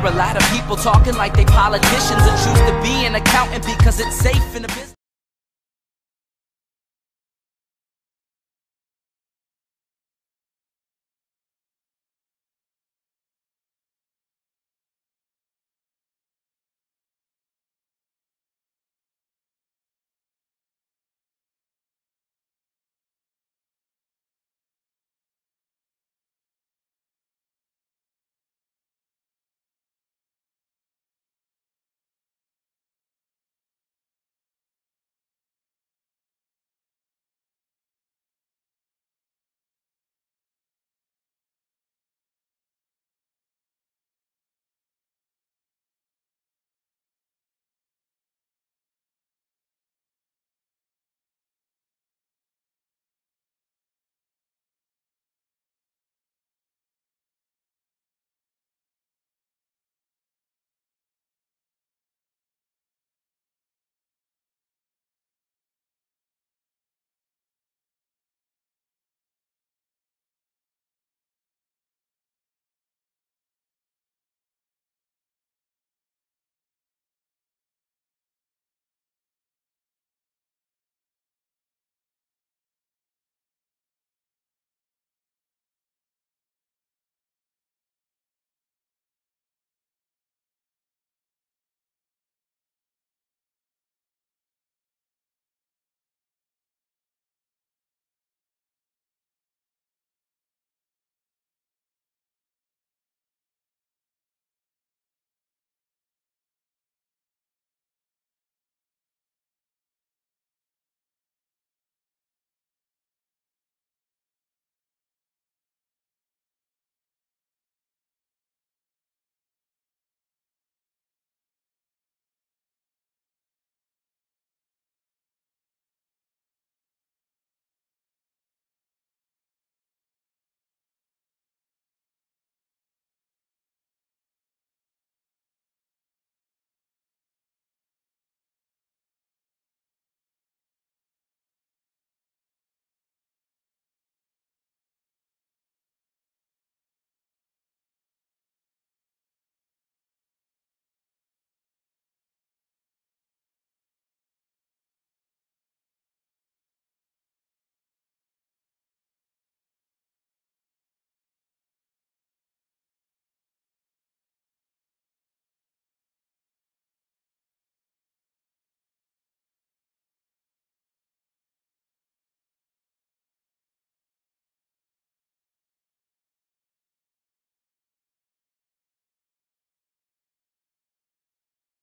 hear a lot of people talking like they politicians and choose to be an accountant because it's safe in the business.